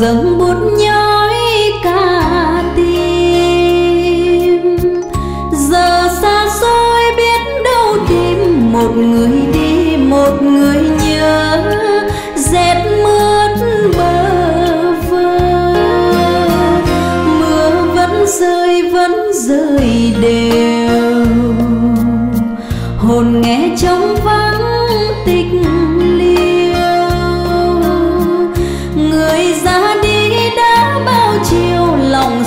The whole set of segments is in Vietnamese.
dâng bút nhói cả tim. Giờ xa xôi biết đâu tìm một người đi, một người nhớ. Rét mướt bơ vơ, mưa vẫn rơi vẫn rơi đều. Hồn nghe trống vắng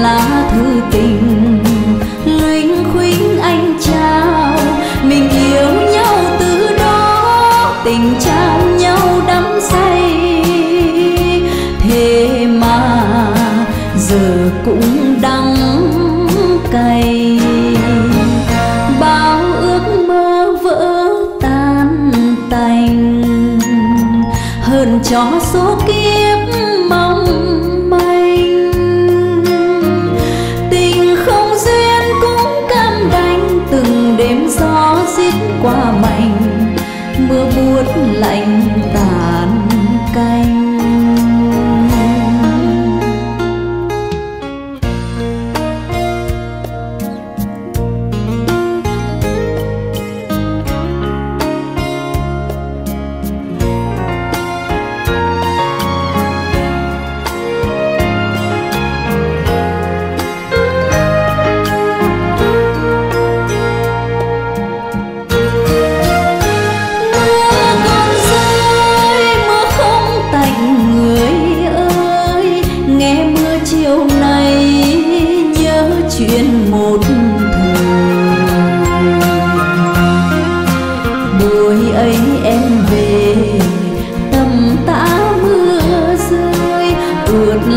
lá thư tình. Lính khuyến anh trao mình yêu nhau từ đó, tình trao nhau đắm say. Thế mà giờ cũng đắng cay. Bao ước mơ vỡ tan tành, hơn cho số kiếp lạnh.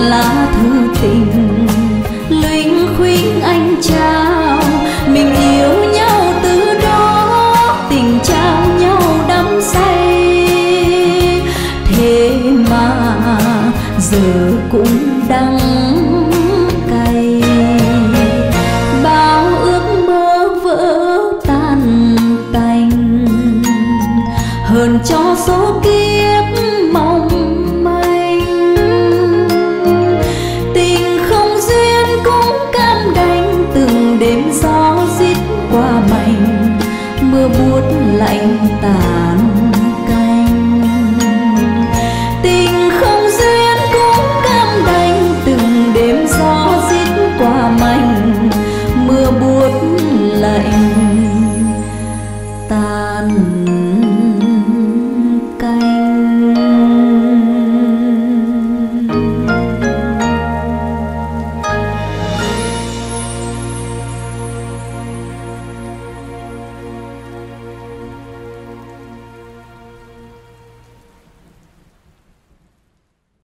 lá thư tình. Lính khuyên anh trao mình yêu nhau từ đó, tình trao nhau đắm say. Thế mà giờ cũng đắng cay. Bao ước mơ vỡ tan tành. Hơn cho số kiếp mong lạnh